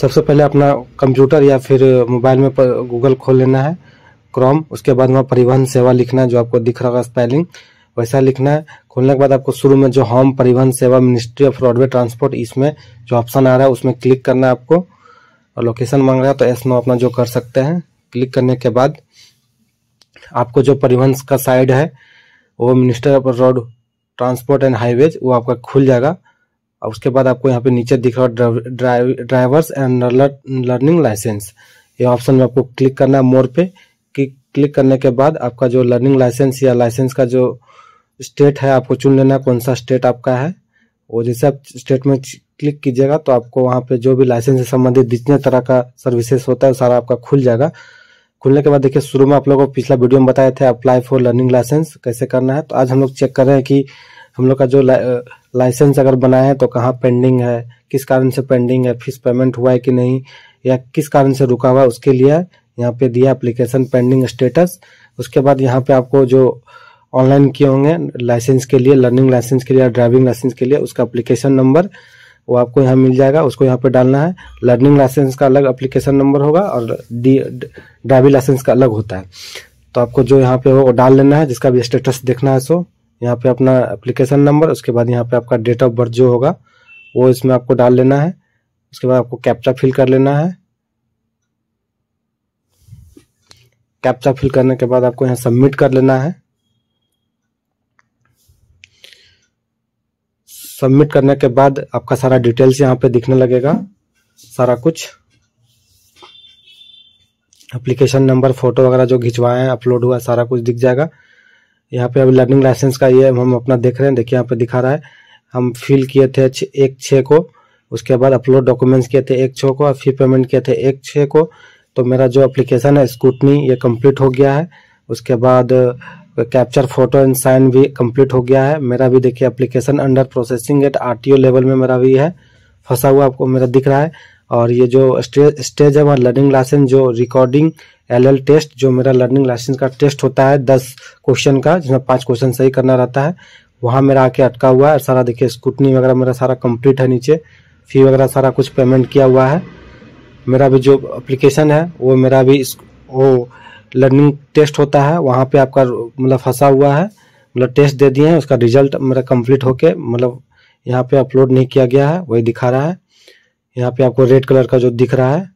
सबसे पहले अपना कंप्यूटर या फिर मोबाइल में गूगल खोल लेना है, क्रोम, उसके बाद वहाँ परिवहन सेवा लिखना है, जो आपको दिख रहा होगा स्पेलिंग वैसा लिखना है। खोलने के बाद आपको शुरू में जो होम परिवहन सेवा मिनिस्ट्री ऑफ़ रोडवे ट्रांसपोर्ट इसमें जो ऑप्शन आ रहा है, उसमें क्लिक करना है आपको। और लोकेशन मांग रहा है तो एस नो अपना जो कर सकते हैं। क्लिक करने के बाद आपको जो परिवहन का साइड है, वो minister of road transport and highways वो आपका खुल जाएगा। और उसके बाद आपको यहाँ पे नीचे दिख रहा है ड्राइवर्स एंड लर्निंग लाइसेंस। ये ऑप्शन में आपको क्लिक करना है मोर पे। क्लिक करने के बाद आपका जो लर्निंग लाइसेंस या लाइसेंस का जो स्टेट है, आपको चुन लेना है कौन सा स्टेट आपका है। वो जैसे आप स्टेट में क्लिक कीजिएगा तो आपको वहाँ पे जो भी लाइसेंस से संबंधित जितने तरह का सर्विसेज़ होता है सारा आपका खुल जाएगा। खुलने के बाद देखिए, शुरू में आप लोगों को पिछला वीडियो में बताए थे अप्लाई फॉर लर्निंग लाइसेंस कैसे करना है। तो आज हम लोग चेक कर रहे हैं कि हम लोग का जो लाइसेंस अगर बनाए हैं तो कहाँ पेंडिंग है? किस कारण से पेंडिंग है? फ़ीस पेमेंट हुआ है कि नहीं? या किस कारण से रुका हुआ है? उसके लिए यहाँ पे दिया एप्लीकेशन पेंडिंग स्टेटस उसके बाद यहाँ पे आपको जो ऑनलाइन किए होंगे लाइसेंस के लिए लर्निंग लाइसेंस के लिए ड्राइविंग लाइसेंस के लिए, उसका एप्लीकेशन नंबर वो आपको यहाँ मिल जाएगा। उसको यहाँ पे डालना है। लर्निंग लाइसेंस का अलग एप्लीकेशन नंबर होगा और ड्राइविंग लाइसेंस का अलग होता है। तो आपको जो यहाँ पे हो, वो डाल लेना है, जिसका भी स्टेटस देखना है सो। यहाँ पे अपना एप्लीकेशन नंबर उसके बाद यहाँ पे आपका डेट ऑफ़ बर्थ जो होगा, वो इसमें आपको डाल लेना है। उसके बाद आपको कैप्चा फिल कर लेना है। कैप्चा फिल करने के बाद आपको यहाँ सबमिट कर लेना है। सबमिट करने के बाद आपका सारा डिटेल्स यहाँ पे दिखने लगेगा, सारा कुछ। एप्लीकेशन नंबर फ़ोटो वगैरह जो खिंचवाए हैं अपलोड हुआ सारा कुछ दिख जाएगा। यहाँ पे अभी लर्निंग लाइसेंस का ये हम अपना देख रहे हैं। देखिए, यहाँ पे दिखा रहा है। हम फिल किए थे एक छः को। उसके बाद अपलोड डॉक्यूमेंट्स किए थे एक छः को और फिर पेमेंट किए थे एक छः को। तो मेरा जो एप्लीकेशन है स्कूटनी ये कंप्लीट हो गया है। उसके बाद कैप्चर फ़ोटो एंड साइन भी कंप्लीट हो गया है। मेरा भी देखिए application under processing at RTO level में मेरा भी है। फंसा हुआ आपको मेरा दिख रहा है। और ये जो स्टेज है, वहाँ लर्निंग लाइसेंस जो रिकॉर्डिंग एल टेस्ट जो मेरा लर्निंग लाइसेंस का टेस्ट होता है, दस क्वेश्चन का, जिसमें पाँच क्वेश्चन सही करना रहता है, वहाँ मेरा आके अटका हुआ है सारा देखिए स्कूटनी वगैरह मेरा सारा कंप्लीट है नीचे फ़ी वगैरह सारा कुछ पेमेंट किया हुआ है। मेरा भी जो अप्लीकेशन है, वो मेरा भी वो लर्निंग टेस्ट होता है, वहाँ पे आपका मतलब फंसा हुआ है मतलब टेस्ट दे दिए हैं, उसका रिज़ल्ट मेरा कंप्लीट होके मतलब यहाँ पे अपलोड नहीं किया गया है, वही दिखा रहा है। यहाँ पे आपको रेड कलर का जो दिख रहा है